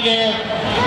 लिए